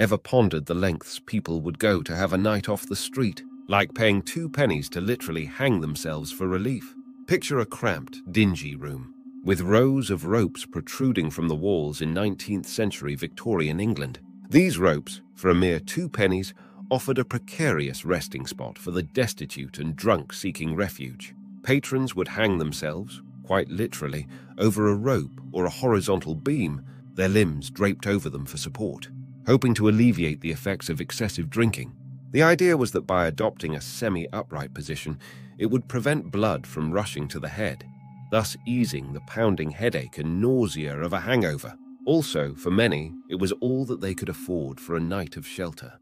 Ever pondered the lengths people would go to have a night off the street, like paying two pennies to literally hang themselves for relief? Picture a cramped, dingy room, with rows of ropes protruding from the walls in 19th century Victorian England. These ropes, for a mere two pennies, offered a precarious resting spot for the destitute and drunk seeking refuge. Patrons would hang themselves, quite literally, over a rope or a horizontal beam, their limbs draped over them for support, hoping to alleviate the effects of excessive drinking. The idea was that by adopting a semi upright position, it would prevent blood from rushing to the head, thus easing the pounding headache and nausea of a hangover. Also, for many, it was all that they could afford for a night of shelter.